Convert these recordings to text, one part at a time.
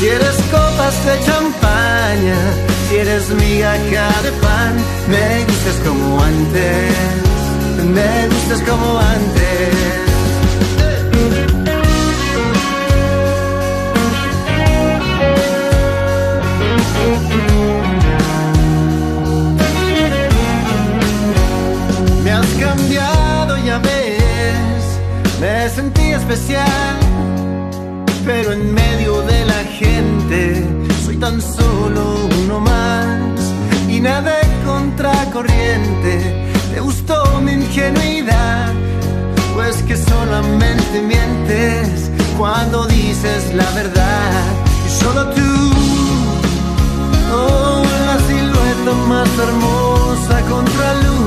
Si copas de champaña, si eres migaja de pan, me gustas como antes, me gustas como antes. Me has cambiado, ya ves, me sentí especial, pero en medio de la gente soy tan solo uno más y nada contracorriente. Te gustó mi ingenuidad, pues que solamente mientes cuando dices la verdad y solo tú. Oh, la silueta más hermosa contra luz.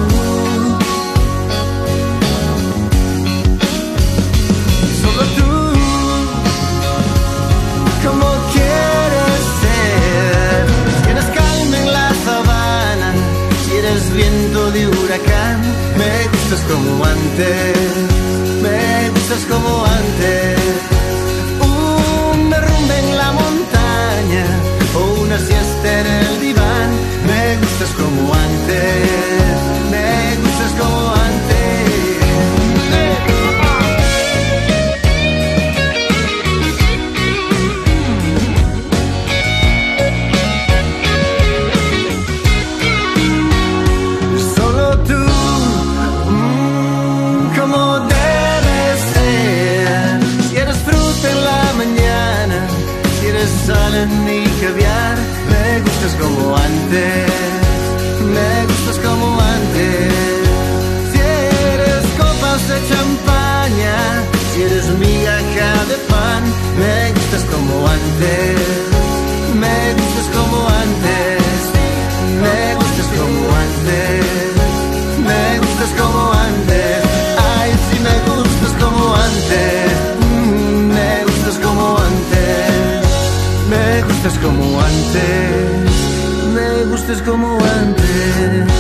Como antes, si eres sal en mi caviar, me gustas como antes, me gustas como antes. antes, me gustes como antes.